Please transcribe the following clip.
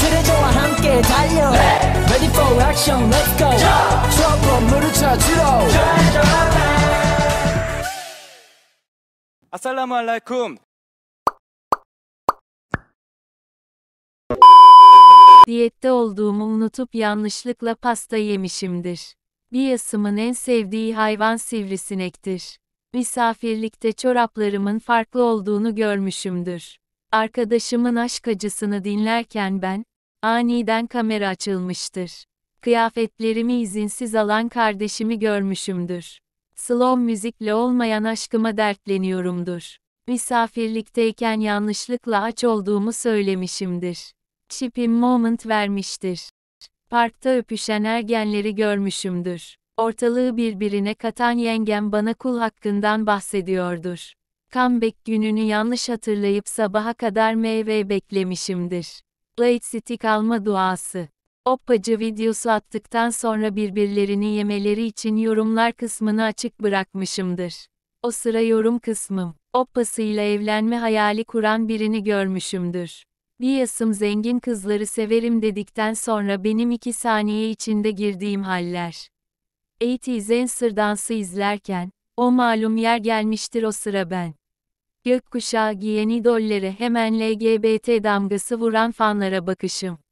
트레저와 함께 달려 Ready for action let's go 트러블 물을 쳐주러 Assalamu alaikum. Diyette olduğumu unutup yanlışlıkla pasta yemişimdir. Biasımın en sevdiği hayvan sivrisinektir. Misafirlikte çoraplarımın farklı olduğunu görmüşümdür. Arkadaşımın aşk acısını dinlerken ben, aniden kamera açılmıştır. Kıyafetlerimi izinsiz alan kardeşimi görmüşümdür. Slow müzikle olmayan aşkıma dertleniyorumdur. Misafirlikteyken yanlışlıkla aç olduğumu söylemişimdir. Chip'im moment vermiştir. Parkta öpüşen ergenleri görmüşümdür. Ortalığı birbirine katan yengem bana kul hakkından bahsediyordur. Comeback gününü yanlış hatırlayıp sabaha kadar meyve beklemişimdir. Late stick alma duası. Oppacı videosu attıktan sonra birbirlerini yemeleri için yorumlar kısmını açık bırakmışımdır. O sıra yorum kısmım, oppasıyla evlenme hayali kuran birini görmüşümdür. Biasım zengin kızları severim dedikten sonra benim iki saniye içinde girdiğim haller. 80's Answer dansı izlerken, o malum yer gelmiştir o sıra ben. Gökkuşağı giyen idollere hemen LGBT damgası vuran fanlara bakışım.